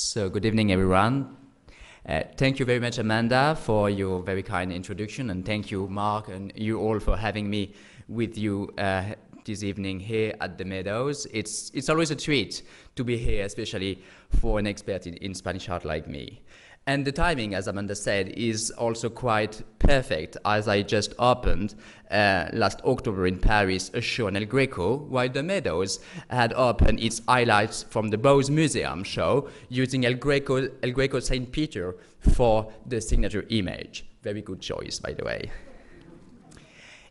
So good evening, everyone. Uh, thank you very much, Amanda, for your very kind introduction, and thank you, Mark, and you all for having me with you uh, this evening here at the Meadows. It's, it's always a treat to be here, especially for an expert in, in Spanish art like me. And the timing, as Amanda said, is also quite perfect, as I just opened uh, last October in Paris a show on El Greco, while the Meadows had opened its highlights from the Bowes Museum show using El Greco, El Greco St. Peter for the signature image. Very good choice, by the way.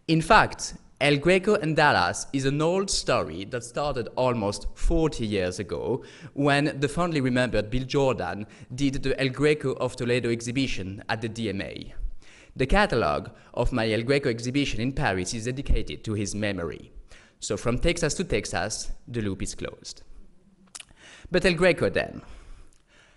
In fact, El Greco and Dallas is an old story that started almost 40 years ago when the fondly remembered Bill Jordan did the El Greco of Toledo exhibition at the DMA. The catalogue of my El Greco exhibition in Paris is dedicated to his memory. So from Texas to Texas, the loop is closed. But El Greco then.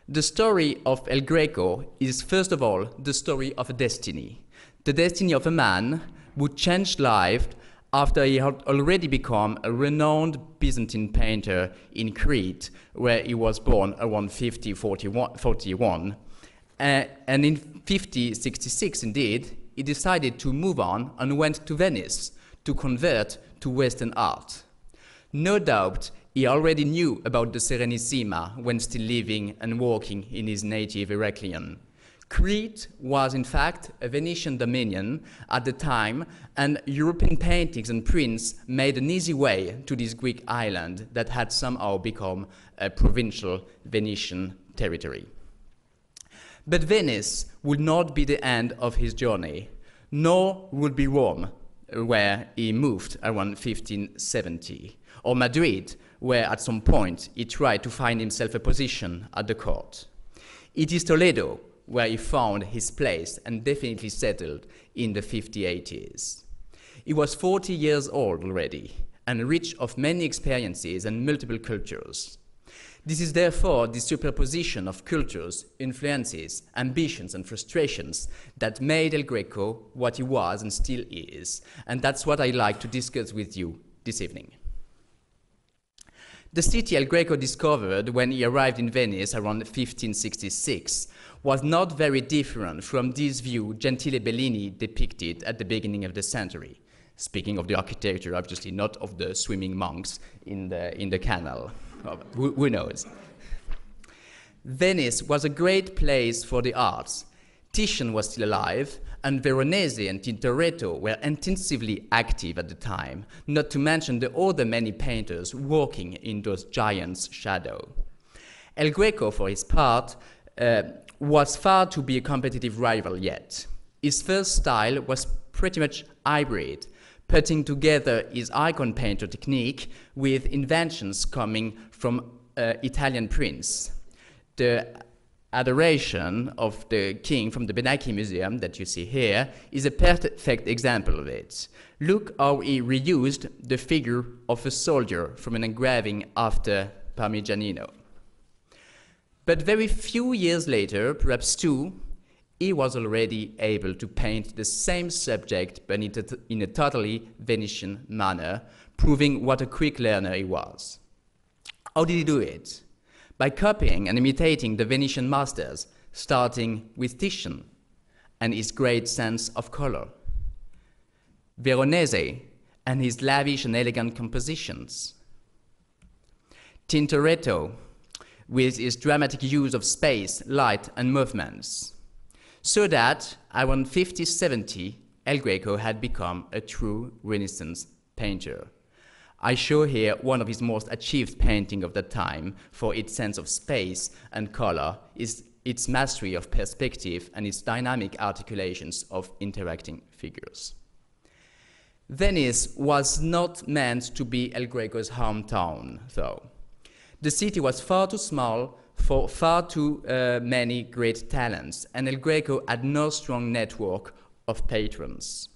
The story of El Greco is first of all the story of a destiny. The destiny of a man who changed life after he had already become a renowned Byzantine painter in Crete, where he was born around 5041. Uh, and in 5066, indeed, he decided to move on and went to Venice to convert to Western art. No doubt he already knew about the Serenissima when still living and working in his native Heraklion. Crete was, in fact, a Venetian dominion at the time, and European paintings and prints made an easy way to this Greek island that had somehow become a provincial Venetian territory. But Venice would not be the end of his journey, nor would be Rome, where he moved around 1570, or Madrid, where at some point he tried to find himself a position at the court. It is Toledo, where he found his place and definitely settled in the 5080s. He was 40 years old already and rich of many experiences and multiple cultures. This is therefore the superposition of cultures, influences, ambitions, and frustrations that made El Greco what he was and still is, and that's what I'd like to discuss with you this evening. The city El Greco discovered when he arrived in Venice around 1566 was not very different from this view Gentile Bellini depicted at the beginning of the century. Speaking of the architecture, obviously not of the swimming monks in the, in the canal. Oh, who, who knows? Venice was a great place for the arts. Titian was still alive, and Veronese and Tintoretto were intensively active at the time, not to mention the other many painters working in those giants' shadow. El Greco, for his part, uh, was far to be a competitive rival yet. His first style was pretty much hybrid, putting together his icon painter technique with inventions coming from uh, Italian prints. The adoration of the king from the Benaki Museum that you see here is a perfect example of it. Look how he reused the figure of a soldier from an engraving after Parmigianino. But very few years later, perhaps two, he was already able to paint the same subject but in a totally Venetian manner, proving what a quick learner he was. How did he do it? By copying and imitating the Venetian masters, starting with Titian and his great sense of color. Veronese and his lavish and elegant compositions. Tintoretto with his dramatic use of space, light, and movements. So that, around 5070, El Greco had become a true Renaissance painter. I show here one of his most achieved painting of the time for its sense of space and color, its mastery of perspective and its dynamic articulations of interacting figures. Venice was not meant to be El Greco's hometown, though the city was far too small for far too uh, many great talents, and El Greco had no strong network of patrons.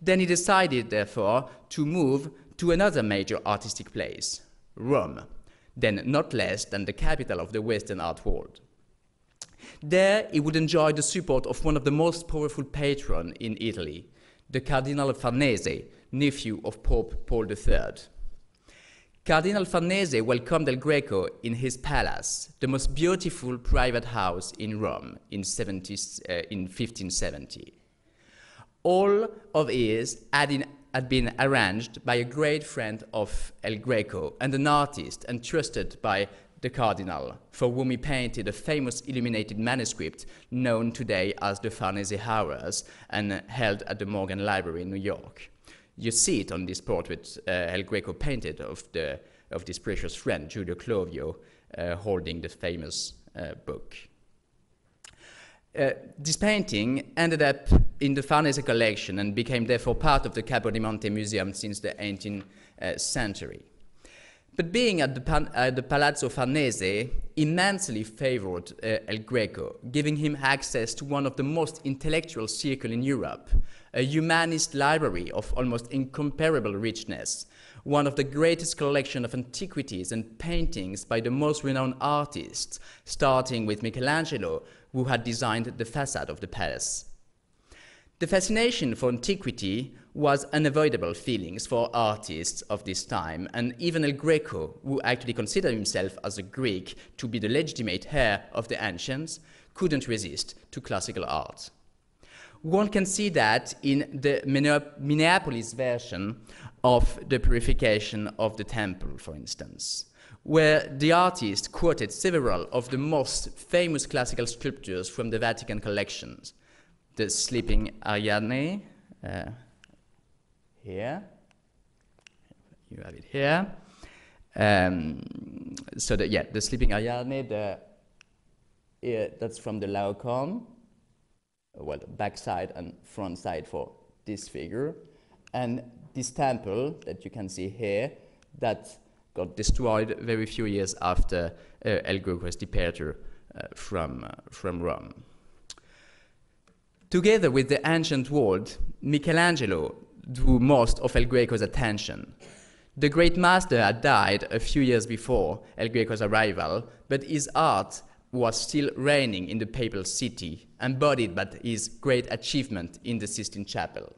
Then he decided, therefore, to move to another major artistic place, Rome, then not less than the capital of the Western art world. There, he would enjoy the support of one of the most powerful patrons in Italy, the Cardinal Farnese, nephew of Pope Paul III. Cardinal Farnese welcomed El Greco in his palace, the most beautiful private house in Rome in, 70, uh, in 1570. All of his had, in, had been arranged by a great friend of El Greco and an artist entrusted by the cardinal, for whom he painted a famous illuminated manuscript known today as the Farnese Hours and held at the Morgan Library in New York you see it on this portrait uh, El Greco painted of, the, of this precious friend, Giulio Clovio, uh, holding the famous uh, book. Uh, this painting ended up in the Farnese collection and became therefore part of the Capodimonte Museum since the 18th uh, century. But being at the, the Palazzo Farnese immensely favored uh, El Greco, giving him access to one of the most intellectual circles in Europe, a humanist library of almost incomparable richness, one of the greatest collection of antiquities and paintings by the most renowned artists, starting with Michelangelo, who had designed the facade of the palace. The fascination for antiquity was unavoidable feelings for artists of this time, and even El Greco, who actually considered himself as a Greek to be the legitimate heir of the ancients, couldn't resist to classical art. One can see that in the Minneapolis version of the purification of the temple, for instance, where the artist quoted several of the most famous classical sculptures from the Vatican collections. The Sleeping Ariadne, uh, here, you have it here. Um, so the, yeah, the Sleeping Ariadne, the, uh, that's from the Laocoon, well, back side and front side for this figure. And this temple that you can see here, that got destroyed very few years after uh, El Greco's departure uh, from, uh, from Rome. Together with the ancient world, Michelangelo drew most of El Greco's attention. The great master had died a few years before El Greco's arrival, but his art was still reigning in the papal city, embodied by his great achievement in the Sistine Chapel.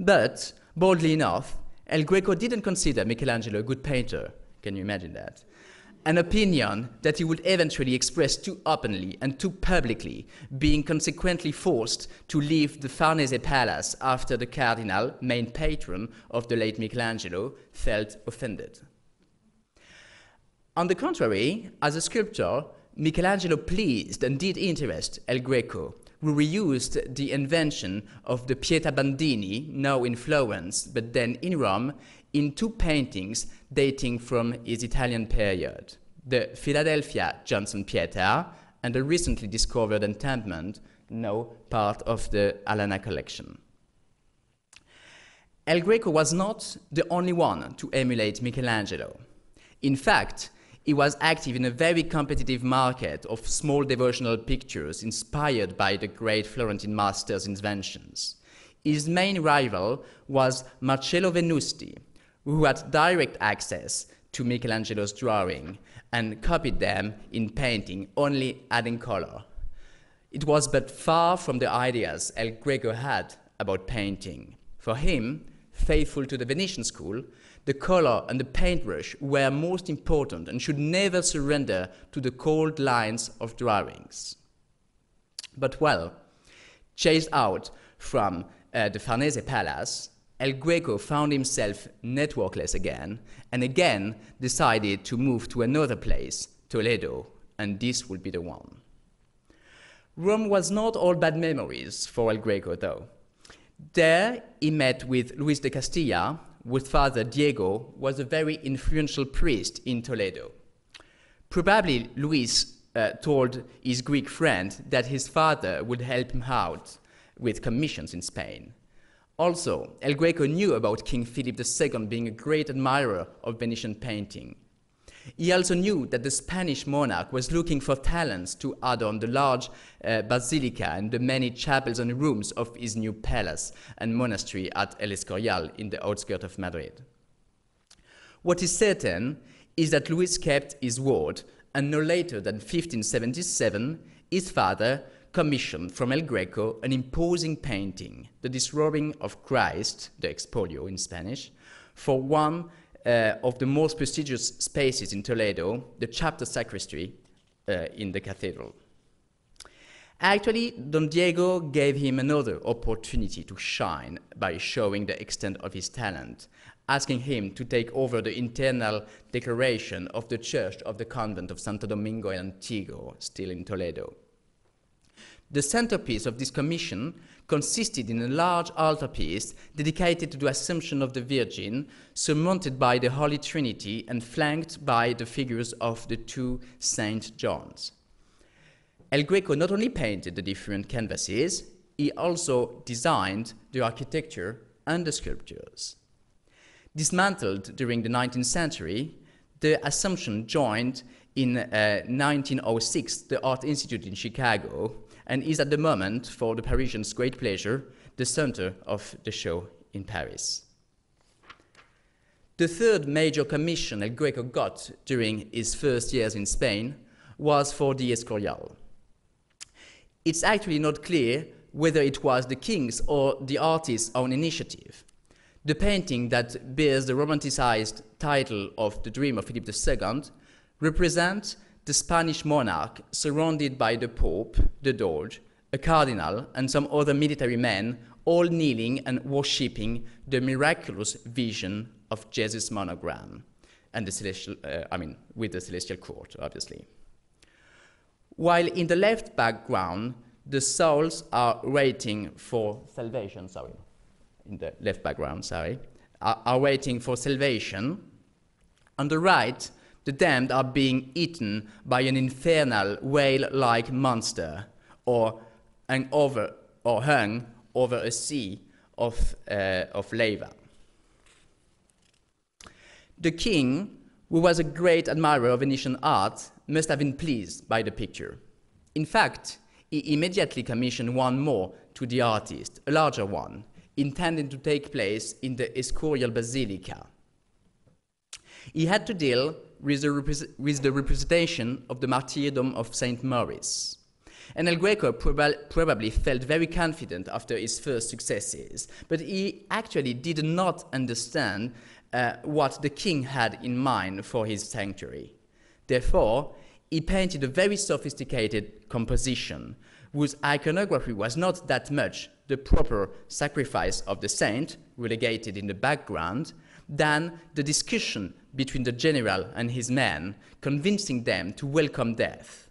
But, boldly enough, El Greco didn't consider Michelangelo a good painter. Can you imagine that? An opinion that he would eventually express too openly and too publicly, being consequently forced to leave the Farnese Palace after the cardinal, main patron of the late Michelangelo, felt offended. On the contrary, as a sculptor, Michelangelo pleased and did interest El Greco, who reused the invention of the Pieta Bandini, now in Florence, but then in Rome, in two paintings dating from his Italian period the Philadelphia Johnson Pieta and the recently discovered entombment, now part of the Alana collection. El Greco was not the only one to emulate Michelangelo. In fact, he was active in a very competitive market of small devotional pictures inspired by the great Florentine master's inventions. His main rival was Marcello Venusti, who had direct access to Michelangelo's drawing and copied them in painting, only adding color. It was but far from the ideas El Greco had about painting. For him, faithful to the Venetian school, the color and the paintbrush were most important and should never surrender to the cold lines of drawings. But well, chased out from uh, the Farnese Palace, El Greco found himself networkless again and again decided to move to another place, Toledo, and this would be the one. Rome was not all bad memories for El Greco, though. There, he met with Luis de Castilla, with Father Diego was a very influential priest in Toledo. Probably Luis uh, told his Greek friend that his father would help him out with commissions in Spain. Also, El Greco knew about King Philip II being a great admirer of Venetian painting. He also knew that the Spanish monarch was looking for talents to add on the large uh, basilica and the many chapels and rooms of his new palace and monastery at El Escorial in the outskirts of Madrid. What is certain is that Louis kept his word, and no later than 1577, his father commissioned from El Greco an imposing painting, the Disrobing of Christ, the Expolio in Spanish, for one uh, of the most prestigious spaces in Toledo, the chapter sacristy uh, in the cathedral. Actually, Don Diego gave him another opportunity to shine by showing the extent of his talent, asking him to take over the internal decoration of the church of the convent of Santo Domingo en Antiguo, still in Toledo. The centerpiece of this commission consisted in a large altarpiece dedicated to the Assumption of the Virgin, surmounted by the Holy Trinity and flanked by the figures of the two Saint Johns. El Greco not only painted the different canvases, he also designed the architecture and the sculptures. Dismantled during the 19th century, the Assumption joined in uh, 1906 the Art Institute in Chicago and is at the moment, for the Parisians' great pleasure, the center of the show in Paris. The third major commission El Greco got during his first years in Spain was for the Escorial. It's actually not clear whether it was the king's or the artist's own initiative. The painting that bears the romanticized title of The Dream of Philip II represents the Spanish monarch, surrounded by the Pope, the Doge, a cardinal, and some other military men, all kneeling and worshipping the miraculous vision of Jesus' monogram, and the celestial, uh, I mean, with the celestial court, obviously. While in the left background, the souls are waiting for salvation, sorry, in the left background, sorry, are, are waiting for salvation. On the right, the damned are being eaten by an infernal whale-like monster or hung over, or hung over a sea of, uh, of lava. The king, who was a great admirer of Venetian art, must have been pleased by the picture. In fact, he immediately commissioned one more to the artist, a larger one, intended to take place in the Escorial Basilica. He had to deal with the, with the representation of the martyrdom of St. Maurice. And El Greco prob probably felt very confident after his first successes, but he actually did not understand uh, what the king had in mind for his sanctuary. Therefore, he painted a very sophisticated composition whose iconography was not that much the proper sacrifice of the saint, relegated in the background, than the discussion between the general and his men, convincing them to welcome death.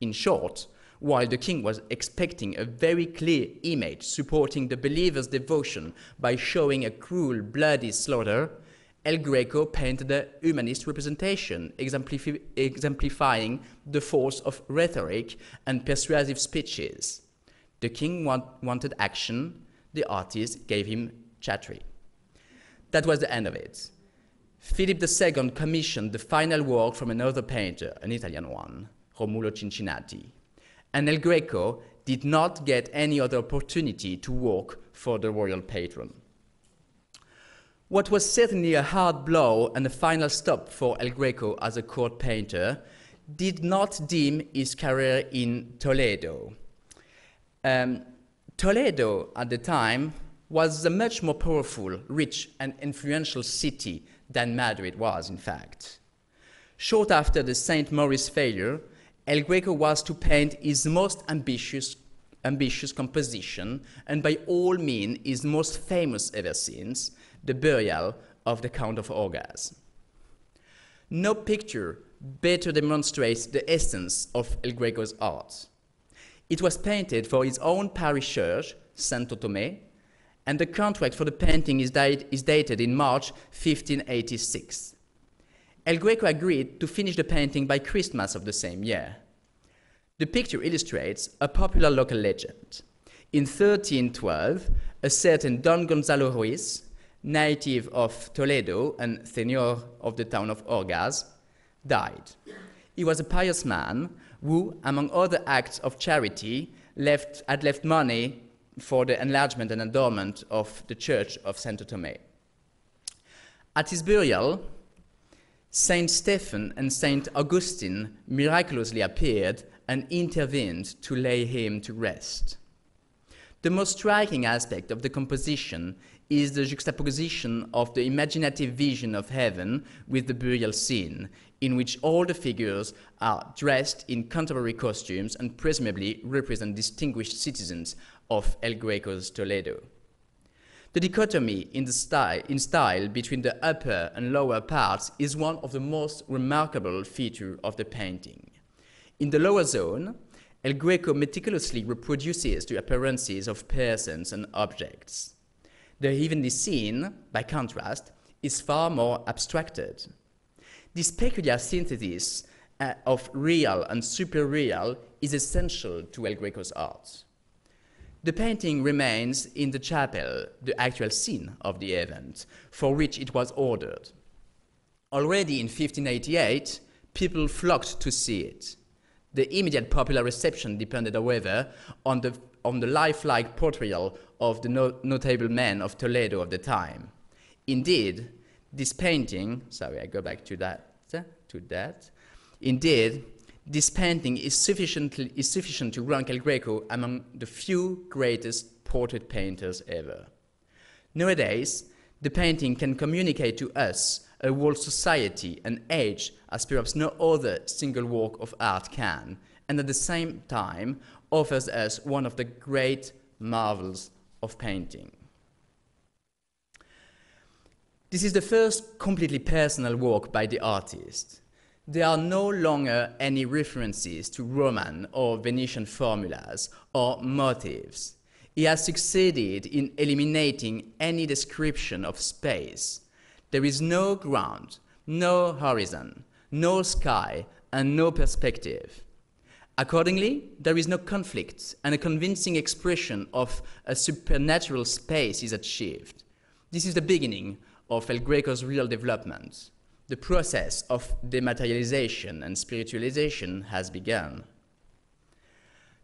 In short, while the king was expecting a very clear image supporting the believer's devotion by showing a cruel, bloody slaughter, El Greco painted a humanist representation, exemplif exemplifying the force of rhetoric and persuasive speeches. The king want wanted action, the artist gave him chattery. That was the end of it. Philip II commissioned the final work from another painter, an Italian one, Romulo Cincinnato. And El Greco did not get any other opportunity to work for the royal patron. What was certainly a hard blow and a final stop for El Greco as a court painter did not dim his career in Toledo. Um, Toledo, at the time, was a much more powerful, rich, and influential city than Madrid was, in fact. Short after the St. Maurice failure, El Greco was to paint his most ambitious, ambitious composition, and by all means his most famous ever since, the burial of the Count of Orgaz. No picture better demonstrates the essence of El Greco's art. It was painted for his own parish church, Santo Tomé, and the contract for the painting is, is dated in March 1586. El Greco agreed to finish the painting by Christmas of the same year. The picture illustrates a popular local legend. In 1312, a certain Don Gonzalo Ruiz, native of Toledo and señor of the town of Orgaz, died. He was a pious man who, among other acts of charity, left, had left money for the enlargement and endowment of the Church of Santo Tomé. At his burial, Saint Stephen and Saint Augustine miraculously appeared and intervened to lay him to rest. The most striking aspect of the composition is the juxtaposition of the imaginative vision of heaven with the burial scene, in which all the figures are dressed in contemporary costumes and presumably represent distinguished citizens of El Greco's Toledo. The dichotomy in, the style, in style between the upper and lower parts is one of the most remarkable features of the painting. In the lower zone, El Greco meticulously reproduces the appearances of persons and objects. The heavenly scene, by contrast, is far more abstracted. This peculiar synthesis uh, of real and superreal is essential to El Greco's art. The painting remains in the chapel, the actual scene of the event, for which it was ordered. Already in 1588, people flocked to see it. The immediate popular reception depended, however, on the, on the lifelike portrayal of the no notable men of Toledo of the time. Indeed, this painting, sorry, I go back to that, to that. Indeed, this painting is, sufficiently, is sufficient to rank El Greco among the few greatest portrait painters ever. Nowadays, the painting can communicate to us a whole society and age as perhaps no other single work of art can, and at the same time offers us one of the great marvels of painting. This is the first completely personal work by the artist. There are no longer any references to Roman or Venetian formulas or motives. He has succeeded in eliminating any description of space. There is no ground, no horizon, no sky, and no perspective. Accordingly, there is no conflict, and a convincing expression of a supernatural space is achieved. This is the beginning of El Greco's real development. The process of dematerialization and spiritualization has begun.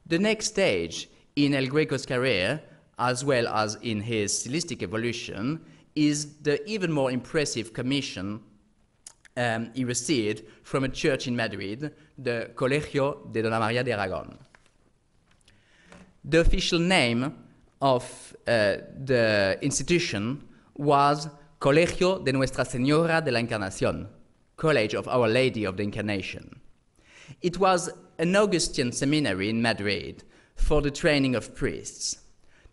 The next stage in El Greco's career, as well as in his stylistic evolution, is the even more impressive commission um, he received from a church in Madrid, the Colegio de Dona María de Aragon. The official name of uh, the institution was Colegio de Nuestra Señora de la Encarnación, College of Our Lady of the Incarnation. It was an Augustine seminary in Madrid for the training of priests.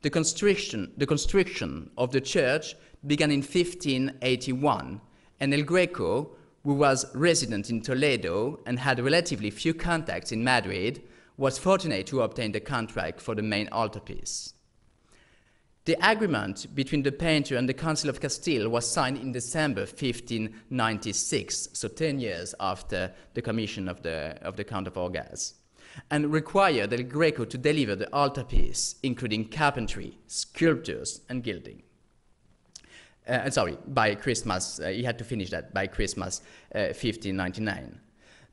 The construction, the construction of the church began in 1581, and El Greco, who was resident in Toledo and had relatively few contacts in Madrid, was fortunate to obtain the contract for the main altarpiece. The agreement between the painter and the Council of Castile was signed in December 1596, so 10 years after the commission of the, of the Count of Orgaz, and required El Greco to deliver the altarpiece, including carpentry, sculptures, and gilding. Uh, sorry, by Christmas, uh, he had to finish that by Christmas uh, 1599.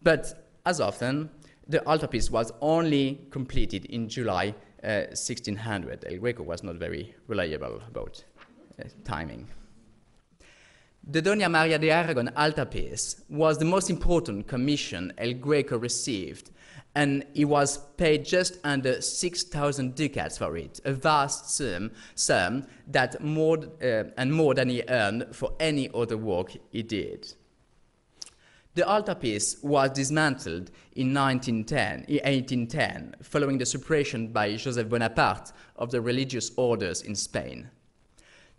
But as often, the altarpiece was only completed in July 1600. El Greco was not very reliable about timing. The Doña Maria de Aragon altarpiece was the most important commission El Greco received, and he was paid just under 6,000 ducats for it, a vast sum, sum that more, uh, and more than he earned for any other work he did. The altarpiece was dismantled in 1910, 1810, following the suppression by Joseph Bonaparte of the religious orders in Spain.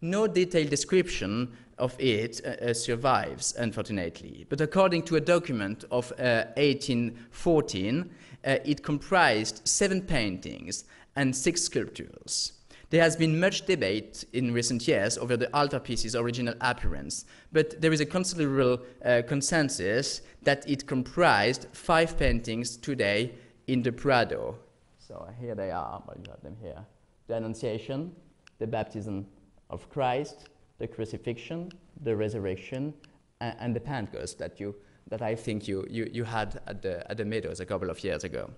No detailed description of it uh, uh survives, unfortunately, but according to a document of uh, 1814, uh, it comprised seven paintings and six sculptures. There has been much debate in recent years over the altarpiece's original appearance, but there is a considerable uh, consensus that it comprised five paintings today in the Prado. So here they are, you have them here. The Annunciation, the Baptism of Christ, the Crucifixion, the Resurrection, and, and the Pentecost that, you, that I think you, you, you had at the, at the Meadows a couple of years ago.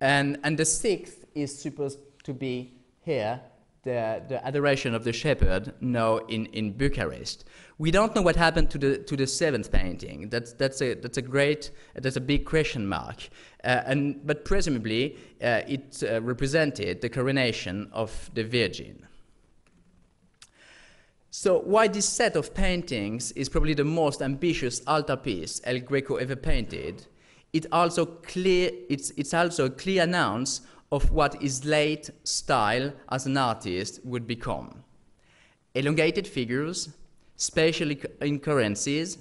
And, and the sixth is supposed to be here the, the adoration of the shepherd now in, in Bucharest. We don't know what happened to the, to the seventh painting. That's, that's, a, that's a great, that's a big question mark. Uh, and, but presumably, uh, it uh, represented the coronation of the Virgin. So why this set of paintings is probably the most ambitious altarpiece El Greco ever painted, it also clear, it's, it's also a clear announce of what his late style as an artist would become. Elongated figures, spatial incoherencies,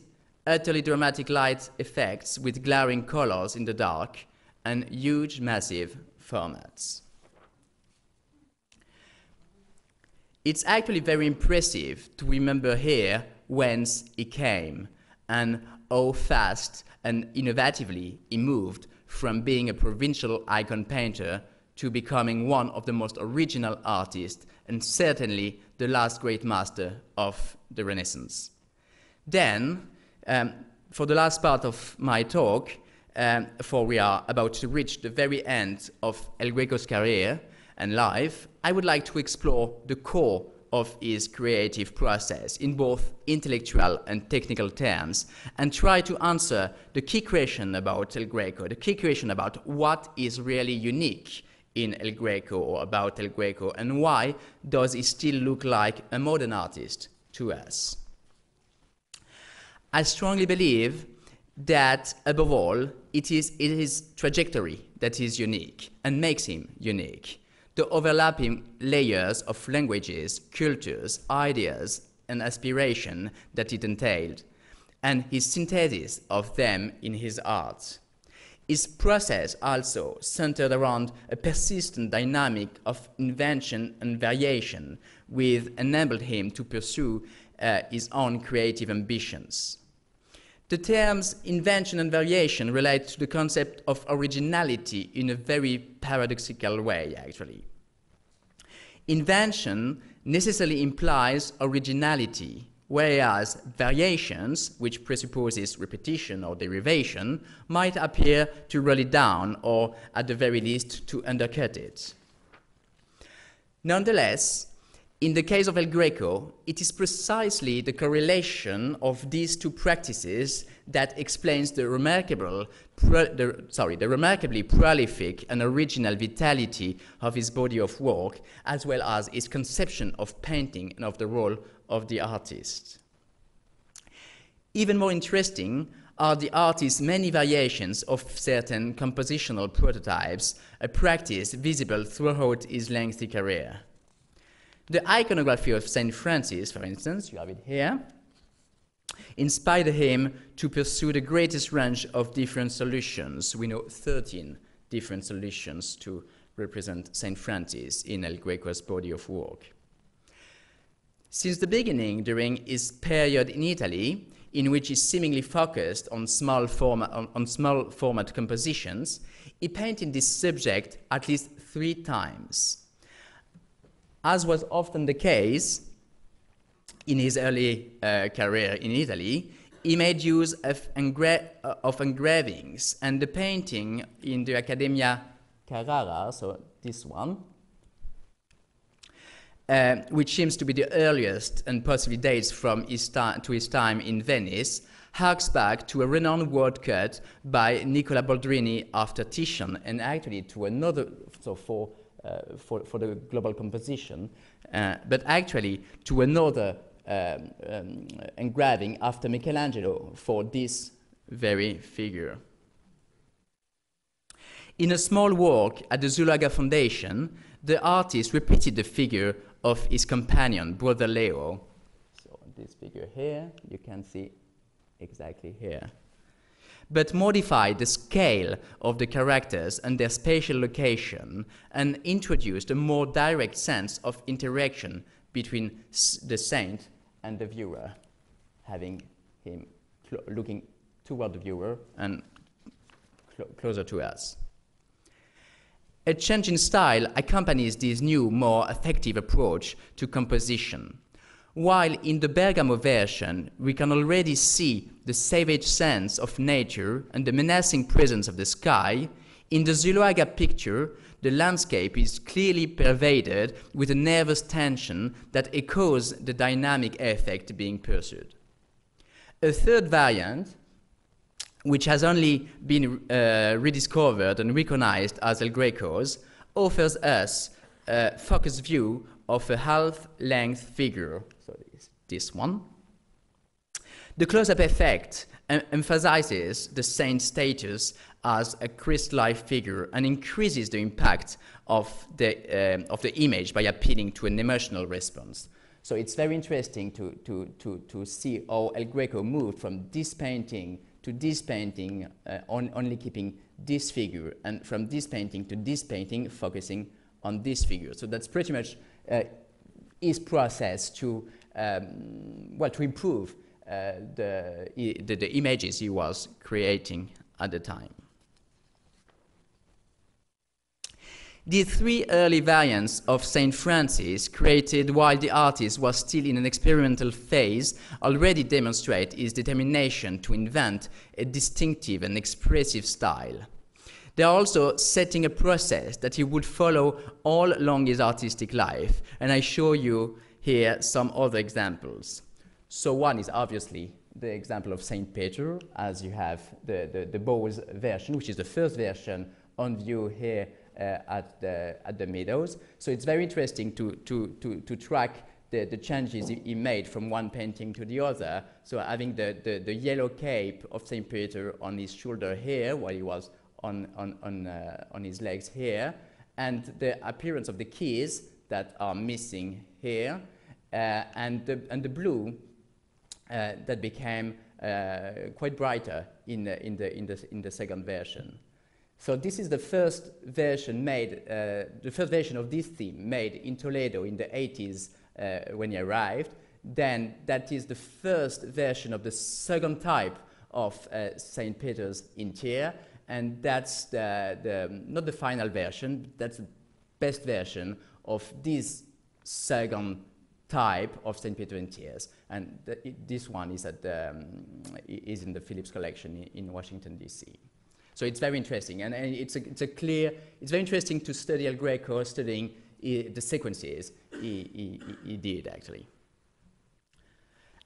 utterly dramatic light effects with glaring colors in the dark, and huge, massive formats. It's actually very impressive to remember here whence he came and how fast and innovatively he moved from being a provincial icon painter to becoming one of the most original artists and certainly the last great master of the Renaissance. Then, um, for the last part of my talk, um, for we are about to reach the very end of El Greco's career and life, I would like to explore the core of his creative process in both intellectual and technical terms and try to answer the key question about El Greco, the key question about what is really unique in El Greco or about El Greco and why does he still look like a modern artist to us. I strongly believe that above all, it is, it is trajectory that is unique and makes him unique. The overlapping layers of languages, cultures, ideas, and aspiration that it entailed, and his synthesis of them in his art. His process also centered around a persistent dynamic of invention and variation, which enabled him to pursue uh, his own creative ambitions. The terms invention and variation relate to the concept of originality in a very paradoxical way, actually. Invention necessarily implies originality, whereas variations, which presupposes repetition or derivation, might appear to roll it down or, at the very least, to undercut it. Nonetheless, in the case of El Greco, it is precisely the correlation of these two practices that explains the remarkable, the, sorry, the remarkably prolific and original vitality of his body of work, as well as his conception of painting and of the role of the artist. Even more interesting are the artist's many variations of certain compositional prototypes, a practice visible throughout his lengthy career. The iconography of St. Francis, for instance, you have it here, inspired him to pursue the greatest range of different solutions. We know 13 different solutions to represent St. Francis in El Greco's body of work. Since the beginning, during his period in Italy, in which he seemingly focused on small, on, on small format compositions, he painted this subject at least three times. As was often the case in his early uh, career in Italy, he made use of, engra uh, of engravings and the painting in the Accademia Carrara, so this one, uh, which seems to be the earliest and possibly dates from his to his time in Venice, harks back to a renowned woodcut by Nicola Boldrini after Titian, and actually to another, so for, uh, for, for the global composition, uh, but actually to another um, um, engraving after Michelangelo for this very figure. In a small work at the Zuloaga Foundation, the artist repeated the figure of his companion, Brother Leo. So this figure here, you can see exactly here. But modified the scale of the characters and their spatial location and introduced a more direct sense of interaction between the saint and the viewer, having him looking toward the viewer and cl closer to us. A change in style accompanies this new, more effective approach to composition. While in the Bergamo version, we can already see the savage sense of nature and the menacing presence of the sky, in the Zuloaga picture, the landscape is clearly pervaded with a nervous tension that echoes the dynamic effect being pursued. A third variant, which has only been uh, rediscovered and recognized as El Greco's, offers us a focused view of a half-length figure, so this, this one. The close-up effect em emphasizes the saint's status as a Christ-like figure and increases the impact of the, uh, of the image by appealing to an emotional response. So it's very interesting to, to, to, to see how El Greco moved from this painting to this painting, uh, on, only keeping this figure, and from this painting to this painting, focusing on this figure. So that's pretty much uh, his process to, um, well, to improve Uh, the, the, the images he was creating at the time. The three early variants of St. Francis, created while the artist was still in an experimental phase, already demonstrate his determination to invent a distinctive and expressive style. They are also setting a process that he would follow all along his artistic life, and I show you here some other examples. So one is obviously the example of St. Peter, as you have the, the, the Bowes version, which is the first version on view here uh, at, the, at the Meadows. So it's very interesting to, to, to, to track the, the changes he, made from one painting to the other. So having the, the, the yellow cape of St. Peter on his shoulder here, while he was on, on, on, uh, on his legs here, and the appearance of the keys that are missing here, uh, and, the, and the blue that became uh, quite brighter in the, in, the, in, the, in the second version. So this is the first version made, uh, the first version of this theme made in Toledo in the 80s uh, when he arrived. Then that is the first version of the second type of uh, St. Peter's interior, and that's the, the, not the final version, that's the best version of this second type of St. Peter in Tears. And the, it, this one is, at the, um, is in the Phillips collection in, in Washington, D.C. So it's very interesting, and, and, it's, a, it's a clear, it's very interesting to study El Greco, studying uh, the sequences he, he, he, did actually.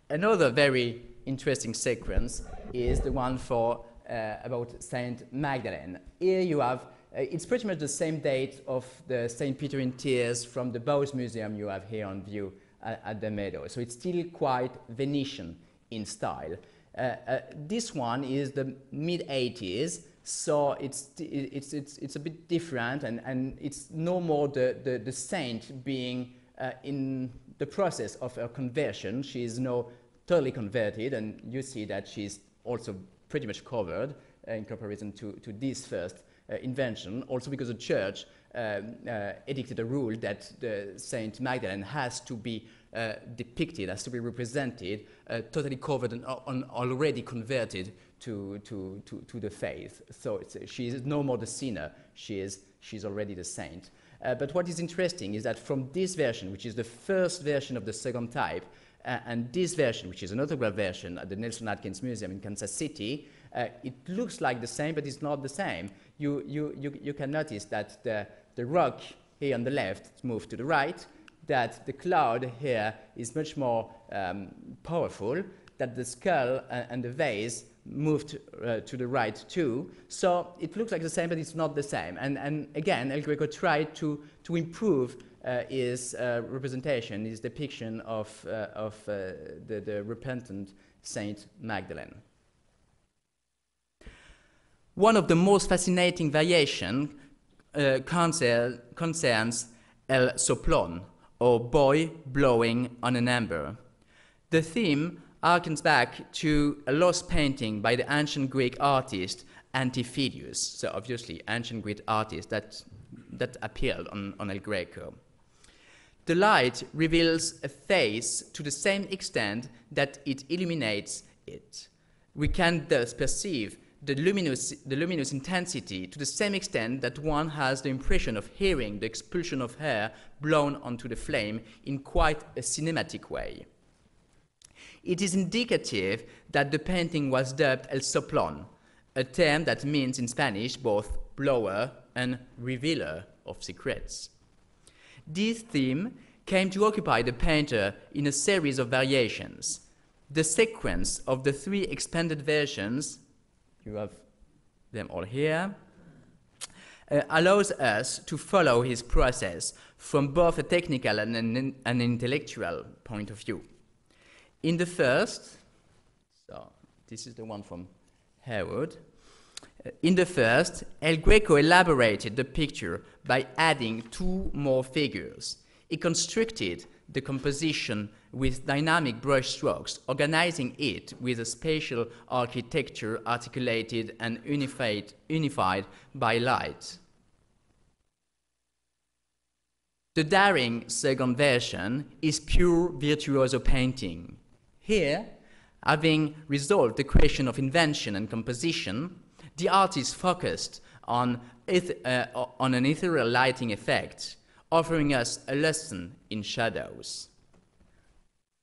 Another very interesting sequence is the one for uh, about Saint Magdalene. Here you have, uh, it's pretty much the same date of the Saint Peter in Tears from the Bowes Museum you have here on view at, the Meadow. So it's still quite Venetian in style. Uh, uh, this one is the mid 80s, so it's, it's, it's, it's a bit different, and, and it's no more the, the, the saint being uh, in the process of her conversion. She is now totally converted, and you see that she's also pretty much covered uh, in comparison to, to this first uh, invention. Also because the church um, uh, edicted a rule that the Saint Magdalene has to be uh, depicted, has to be represented, uh, totally covered and, and already converted to, to, to, to the faith. So she is no more the sinner, she is, she's already the saint. Uh, but what is interesting is that from this version, which is the first version of the second type, uh, and this version, which is an autograph version at the Nelson Atkins Museum in Kansas City, uh, it looks like the same, but it's not the same. You, you, you, you can notice that the, the rock here on the left moved to the right, that the cloud here is much more um, powerful, that the skull and, and the vase moved uh, to the right too. So it looks like the same, but it's not the same. And, and again, El Greco tried to, to improve uh, his uh, representation, his depiction of, uh, of uh, the, the repentant Saint Magdalene. One of the most fascinating variations uh, concern, concerns El Soplon, or boy blowing on an ember. The theme harkens back to a lost painting by the ancient Greek artist Antiphilus, so obviously ancient Greek artist that, that appeared on, on El Greco. The light reveals a face to the same extent that it illuminates it. We can thus perceive the luminous, the luminous intensity to the same extent that one has the impression of hearing the expulsion of air blown onto the flame in quite a cinematic way. It is indicative that the painting was dubbed El Soplon, a term that means in Spanish both blower and revealer of secrets. This theme came to occupy the painter in a series of variations. The sequence of the three expanded versions, you have them all here, uh, allows us to follow his process from both a technical and an, an intellectual point of view. In the first, so this is the one from Harewood. Uh, in the first, El Greco elaborated the picture by adding two more figures. He constructed the composition with dynamic brushstrokes, organizing it with a spatial architecture articulated and unified, unified by light. The daring second version is pure virtuoso painting. Here, having resolved the question of invention and composition, the artist focused on, uh, on an ethereal lighting effect, offering us a lesson in shadows.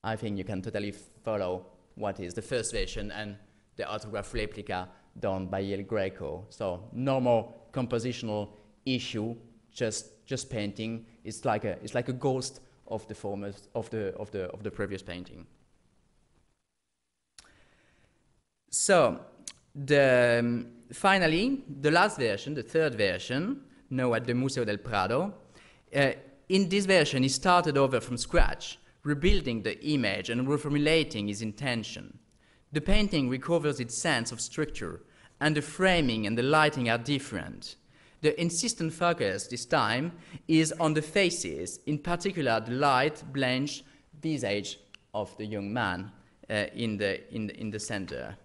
I think you can totally follow what is the first version and the autograph replica done by El Greco. So no more compositional issue, just, just painting. It's like a, it's like a ghost of the, former, of, the, of, the, of the previous painting. So the, finally, the last version, the third version, now at the Museo del Prado, uh, in this version, he started over from scratch, rebuilding the image and reformulating his intention. The painting recovers its sense of structure, and the framing and the lighting are different. The insistent focus this time is on the faces, in particular the light, blanched visage of the young man uh, in, the, in, the, in the center.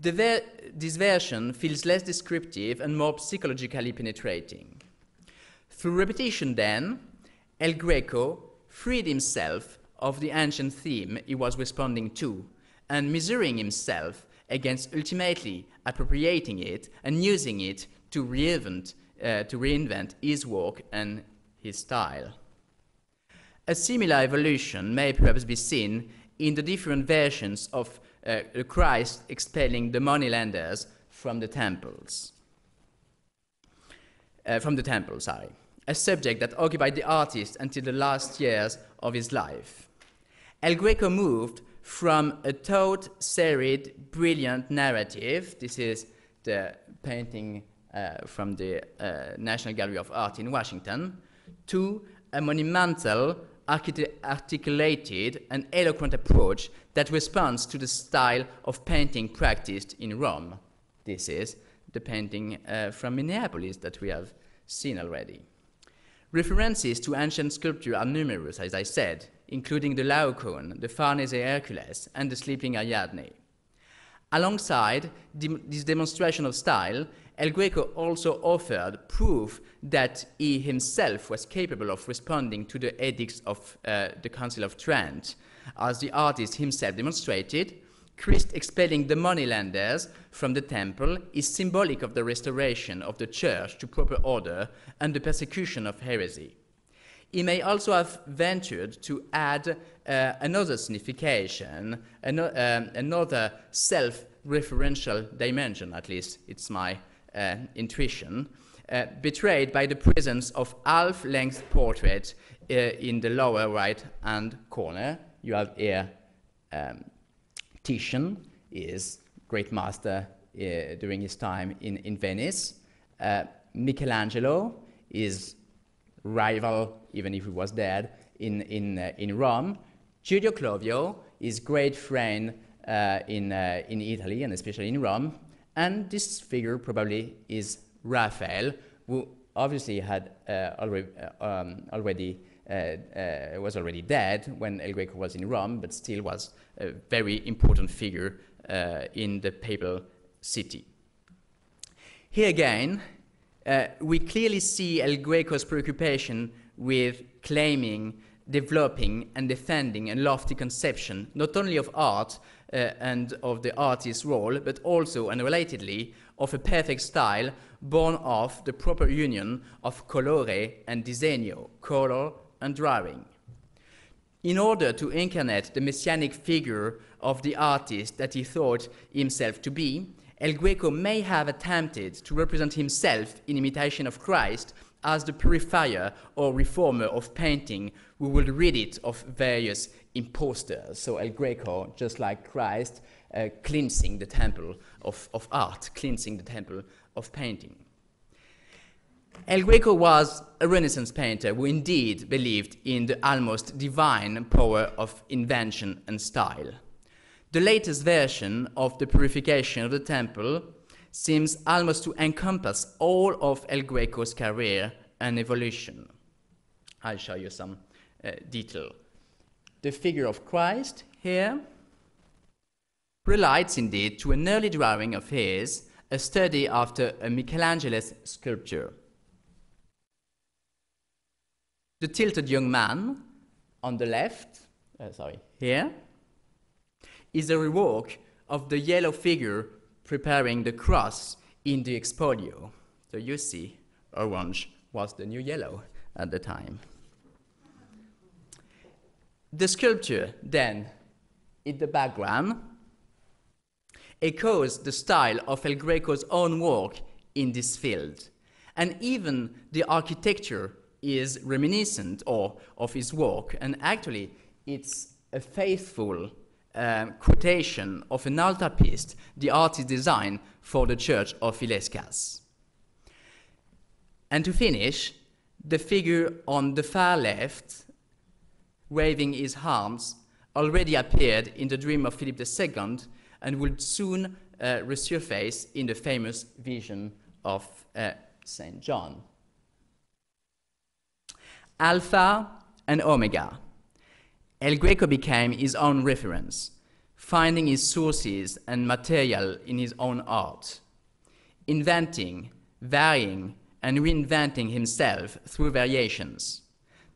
The ver this version feels less descriptive and more psychologically penetrating. Through repetition, then, El Greco freed himself of the ancient theme he was responding to and measuring himself against ultimately appropriating it and using it to reinvent, uh, to reinvent his work and his style. A similar evolution may perhaps be seen in the different versions of uh, Christ expelling the moneylenders from the temples. Uh, from the temple, sorry. A subject that occupied the artist until the last years of his life. El Greco moved from a taut, serried, brilliant narrative. This is the painting uh, from the uh, National Gallery of Art in Washington to a monumental, articulated, and eloquent approach that responds to the style of painting practiced in Rome. This is the painting uh, from Minneapolis that we have seen already. References to ancient sculpture are numerous, as I said, including the Laocoon, the Farnese Hercules, and the Sleeping Ariadne. Alongside this demonstration of style, El Greco also offered proof that he himself was capable of responding to the edicts of uh, the Council of Trent. As the artist himself demonstrated, Christ expelling the moneylenders from the temple is symbolic of the restoration of the church to proper order and the persecution of heresy. He may also have ventured to add uh, another signification, an um, another self referential dimension, at least it's my uh, intuition, uh, betrayed by the presence of half-length portrait uh, in the lower right-hand corner. You have here um, Titian is great master uh, during his time in, in Venice. Uh, Michelangelo is rival, even if he was dead, in, in, uh, in Rome. Giulio Clovio is great friend uh, in, uh, in Italy and especially in Rome. And this figure probably is Raphael, who obviously had uh, already, um, already was already dead when El Greco was in Rome, but still was a very important figure uh, in the papal city. Here again, we clearly see El Greco's preoccupation with claiming developing and defending a lofty conception, not only of art, uh, and of the artist's role, but also and relatedly of a perfect style born of the proper union of colore and disegno, color and drawing. In order to incarnate the messianic figure of the artist that he thought himself to be, El Greco may have attempted to represent himself in imitation of Christ as the purifier or reformer of painting, we will read it of various imposters. So El Greco, just like Christ, uh, cleansing the temple of, of art, cleansing the temple of painting. El Greco was a Renaissance painter who indeed believed in the almost divine power of invention and style. The latest version of the purification of the temple seems almost to encompass all of El Greco's career and evolution. I'll show you some uh, detail. The figure of Christ here relates indeed to an early drawing of his, a study after a Michelangelo's sculpture. The tilted young man on the left, uh, sorry, here, is a rework of the yellow figure preparing the cross in the expolio. So you see, orange was the new yellow at the time. The sculpture, then, in the background, echoes the style of El Greco's own work in this field. And even the architecture is reminiscent of his work, and actually, it's a faithful um, quotation of an altarpiece the artist designed for the church of Illescas. And to finish, the figure on the far left, waving his arms, already appeared in the dream of Philip II and will soon uh, resurface in the famous vision of uh, St. John. Alpha and Omega El Greco became his own reference, finding his sources and material in his own art, inventing, varying, and reinventing himself through variations.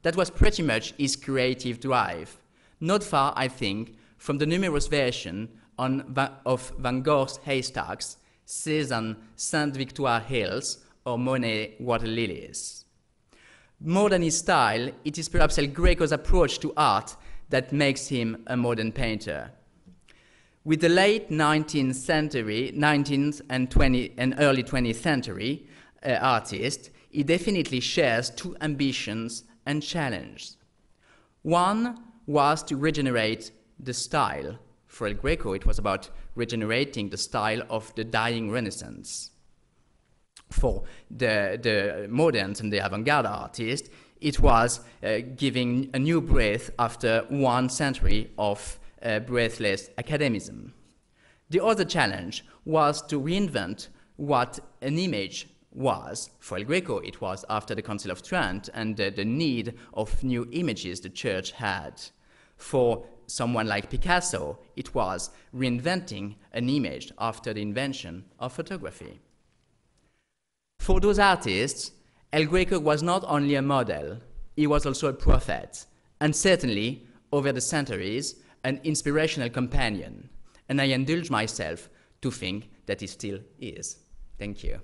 That was pretty much his creative drive, not far, I think, from the numerous versions of Van Gogh's Haystacks, Cézanne Sainte-Victoire Hills, or Monet Water Lilies. More than his style, it is perhaps El Greco's approach to art that makes him a modern painter. With the late 19th century, 19th and, 20, and early 20th century uh, artist, he definitely shares two ambitions and challenges. One was to regenerate the style. For El Greco, it was about regenerating the style of the dying Renaissance. For the, the moderns and the avant-garde artists, it was uh, giving a new breath after one century of uh, breathless academism. The other challenge was to reinvent what an image was. For El Greco, it was after the Council of Trent and uh, the need of new images the church had. For someone like Picasso, it was reinventing an image after the invention of photography. For those artists, El Greco was not only a model, he was also a prophet, and certainly, over the centuries, an inspirational companion. And I indulge myself to think that he still is. Thank you.